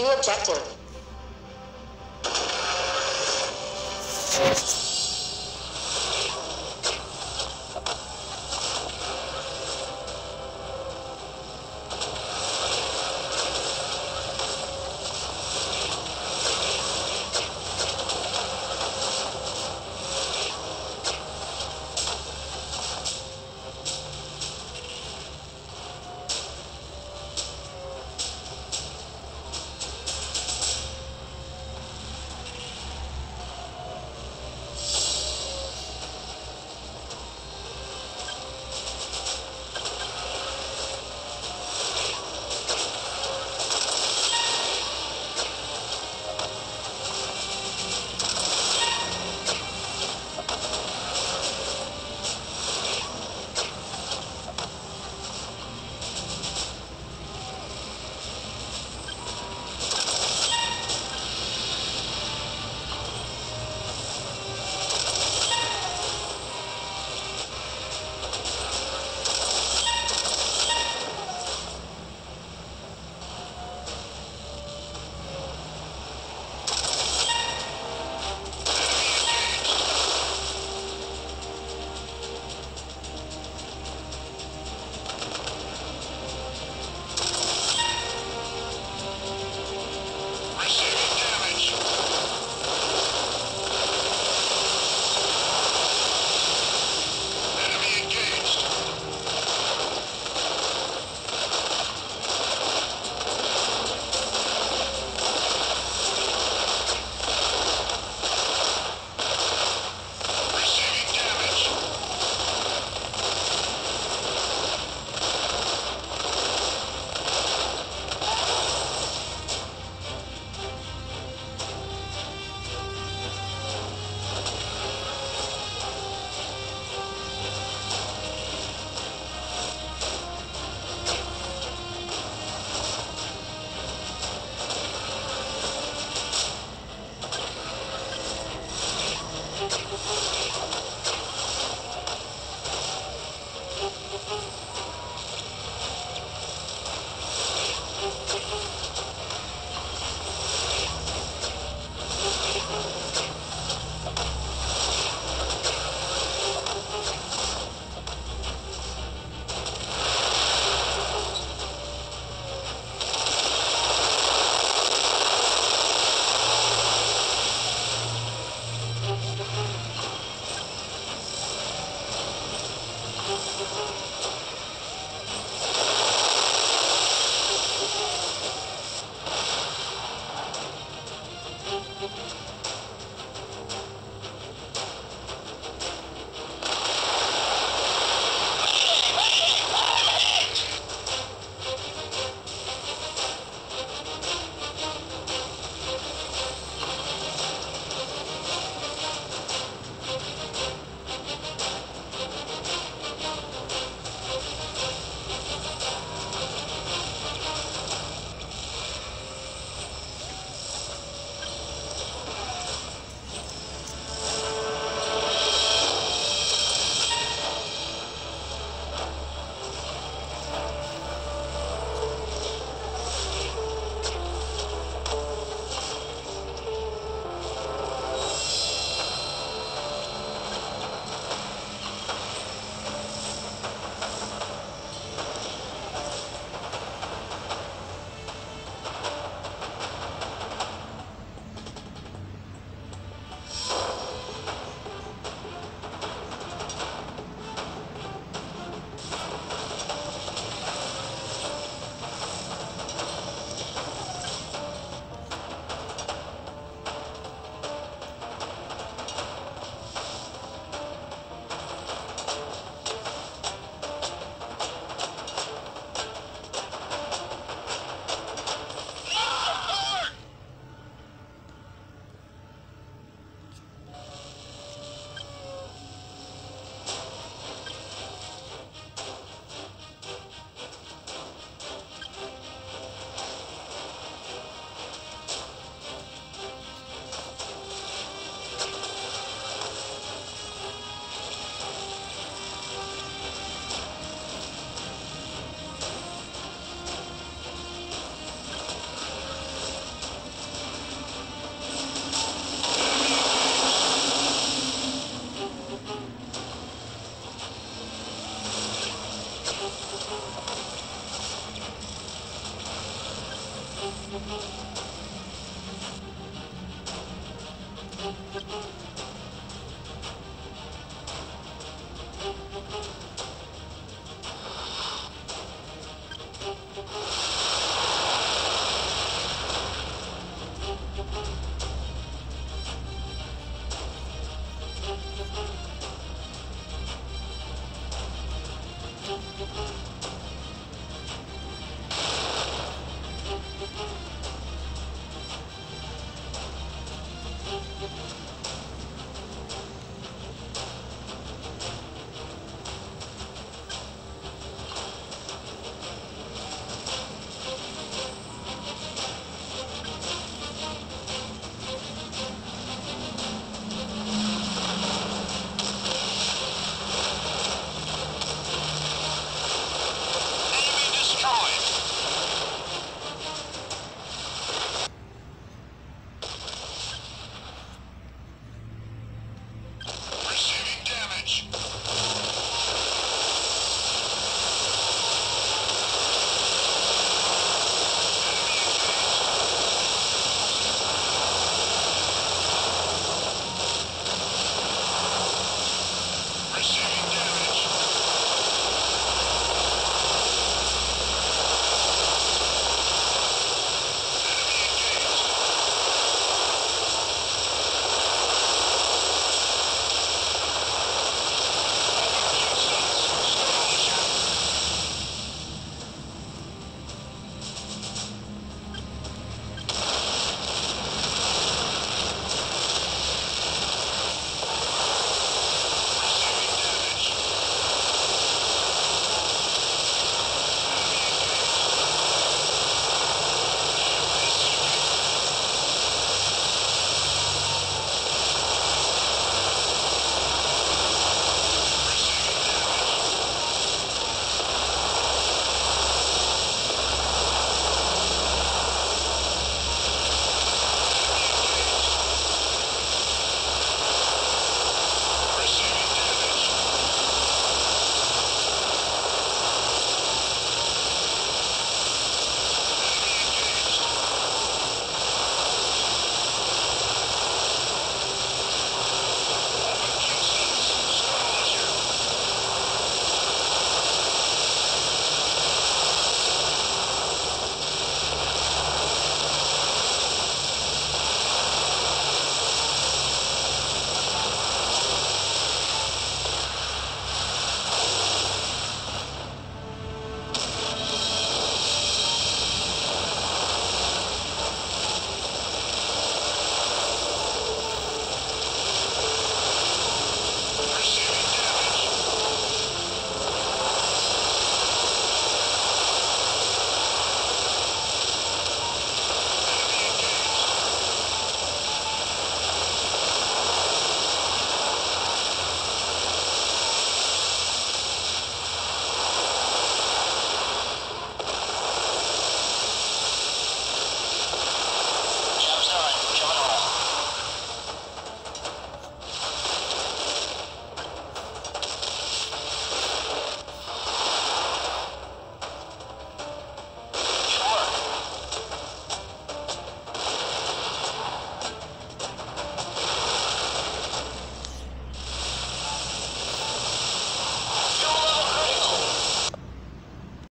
New objective.